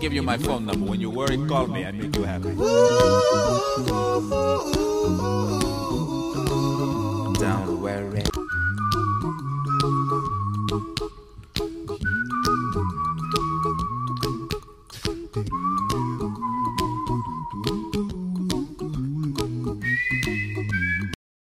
Give you my phone number. When you worry, call me. I make you happy. Don't worry.